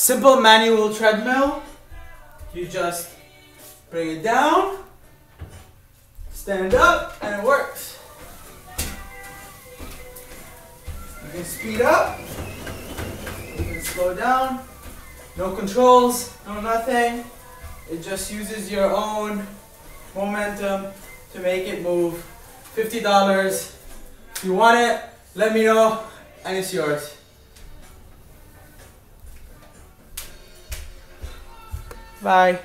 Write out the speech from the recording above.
simple manual treadmill. You just bring it down, stand up, and it works. You can speed up, you can slow down, no controls, no nothing. It just uses your own momentum to make it move. $50. If you want it, let me know and it's yours. Bye.